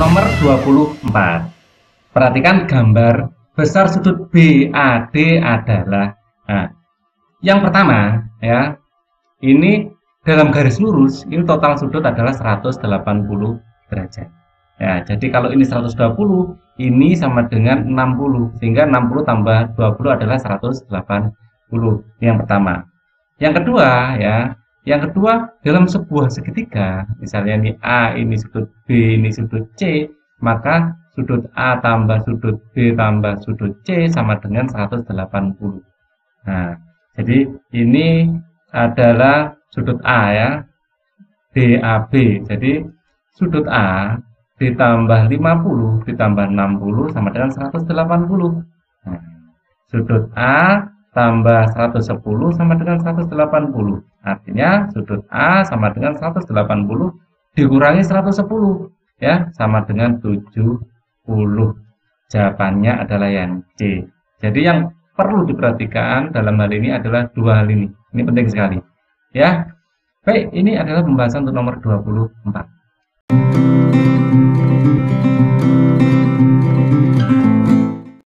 nomor 24. Perhatikan gambar besar sudut BAD adalah nah, yang pertama ya. Ini dalam garis lurus ini total sudut adalah 180 derajat. Ya, jadi kalau ini 120, ini sama dengan 60 sehingga 60 tambah 20 adalah 180. Yang pertama. Yang kedua ya, yang kedua dalam sebuah segitiga, misalnya ini A, ini sudut B, ini sudut C, maka sudut A tambah sudut B tambah sudut C sama dengan 180. Nah, jadi ini adalah sudut A ya, DAB. Jadi sudut A ditambah 50 ditambah 60 sama dengan 180. Nah, sudut A tambah 110 sama dengan 180. Artinya sudut A sama dengan 180 dikurangi 110 ya sama dengan 70. Jawabannya adalah yang C. Jadi yang perlu diperhatikan dalam hal ini adalah dua hal ini. Ini penting sekali. Ya. Baik, ini adalah pembahasan untuk nomor 24.